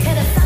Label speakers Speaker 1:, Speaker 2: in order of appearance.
Speaker 1: to the